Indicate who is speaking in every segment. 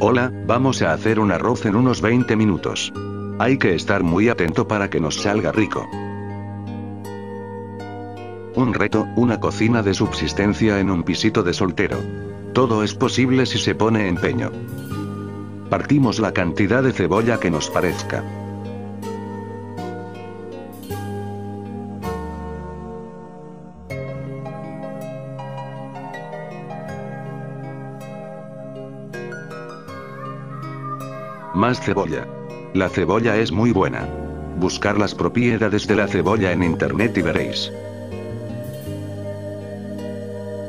Speaker 1: Hola, vamos a hacer un arroz en unos 20 minutos. Hay que estar muy atento para que nos salga rico. Un reto, una cocina de subsistencia en un pisito de soltero. Todo es posible si se pone empeño. Partimos la cantidad de cebolla que nos parezca. Más cebolla. La cebolla es muy buena. Buscar las propiedades de la cebolla en internet y veréis.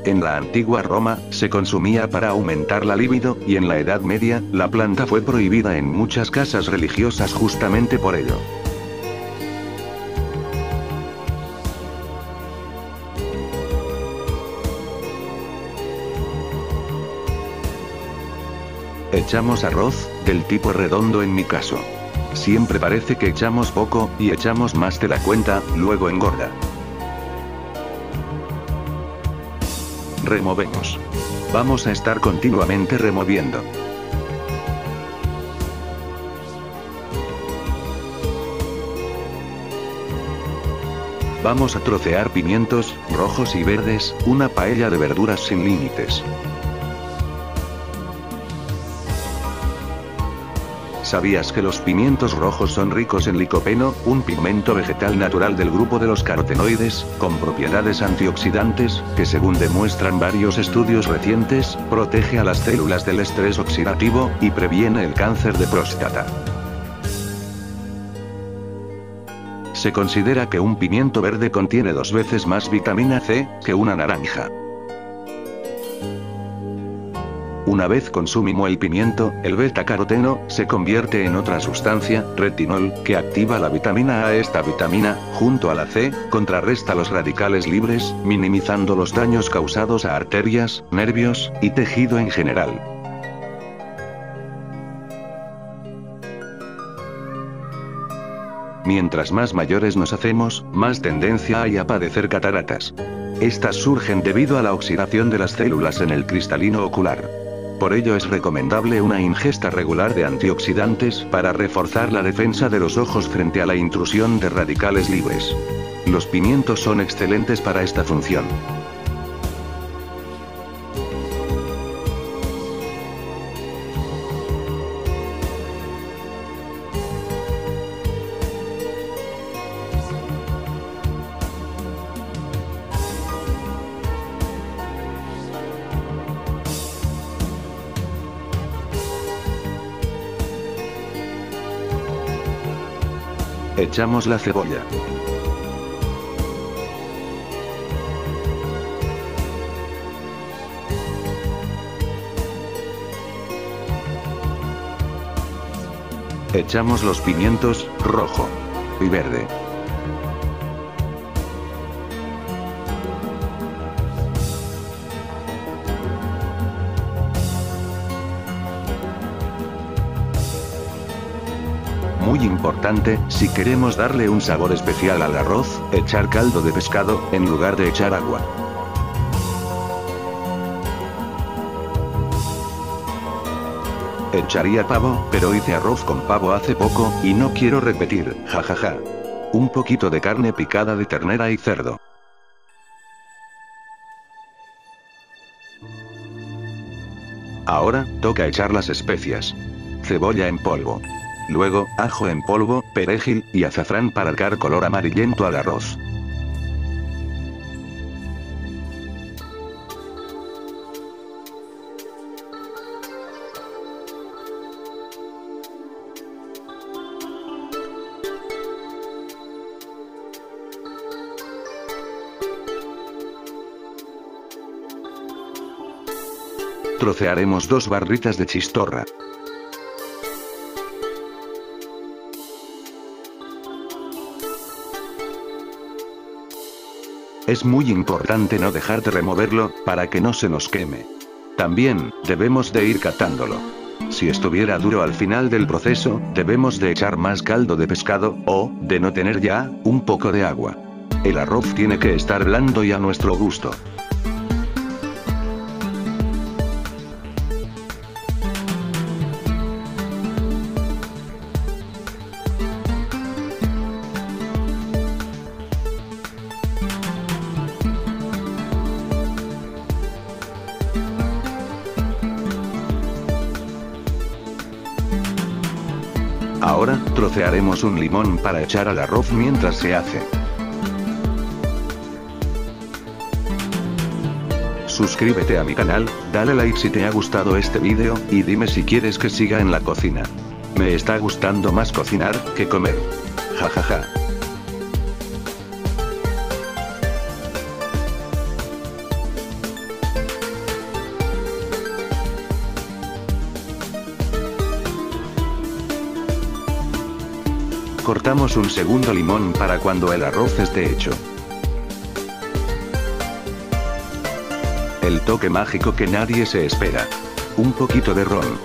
Speaker 1: En la antigua Roma, se consumía para aumentar la libido, y en la Edad Media, la planta fue prohibida en muchas casas religiosas justamente por ello. Echamos arroz, del tipo redondo en mi caso. Siempre parece que echamos poco, y echamos más de la cuenta, luego engorda. Removemos. Vamos a estar continuamente removiendo. Vamos a trocear pimientos, rojos y verdes, una paella de verduras sin límites. ¿Sabías que los pimientos rojos son ricos en licopeno, un pigmento vegetal natural del grupo de los carotenoides, con propiedades antioxidantes, que según demuestran varios estudios recientes, protege a las células del estrés oxidativo, y previene el cáncer de próstata? Se considera que un pimiento verde contiene dos veces más vitamina C, que una naranja. Una vez consumimos el pimiento, el beta-caroteno, se convierte en otra sustancia, retinol, que activa la vitamina A. Esta vitamina, junto a la C, contrarresta los radicales libres, minimizando los daños causados a arterias, nervios, y tejido en general. Mientras más mayores nos hacemos, más tendencia hay a padecer cataratas. Estas surgen debido a la oxidación de las células en el cristalino ocular. Por ello es recomendable una ingesta regular de antioxidantes para reforzar la defensa de los ojos frente a la intrusión de radicales libres. Los pimientos son excelentes para esta función. Echamos la cebolla. Echamos los pimientos, rojo y verde. Importante, si queremos darle un sabor especial al arroz, echar caldo de pescado, en lugar de echar agua. Echaría pavo, pero hice arroz con pavo hace poco, y no quiero repetir, jajaja. Un poquito de carne picada de ternera y cerdo. Ahora, toca echar las especias. Cebolla en polvo. Luego, ajo en polvo, perejil, y azafrán para dar color amarillento al arroz. Trocearemos dos barritas de chistorra. Es muy importante no dejar de removerlo, para que no se nos queme. También, debemos de ir catándolo. Si estuviera duro al final del proceso, debemos de echar más caldo de pescado, o, de no tener ya, un poco de agua. El arroz tiene que estar blando y a nuestro gusto. Ahora, trocearemos un limón para echar al arroz mientras se hace. Suscríbete a mi canal, dale like si te ha gustado este vídeo, y dime si quieres que siga en la cocina. Me está gustando más cocinar, que comer. Jajaja. Cortamos un segundo limón para cuando el arroz esté hecho. El toque mágico que nadie se espera. Un poquito de ron.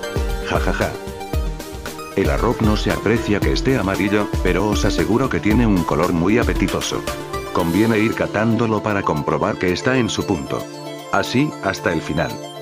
Speaker 1: Jajaja. El arroz no se aprecia que esté amarillo, pero os aseguro que tiene un color muy apetitoso. Conviene ir catándolo para comprobar que está en su punto. Así, hasta el final.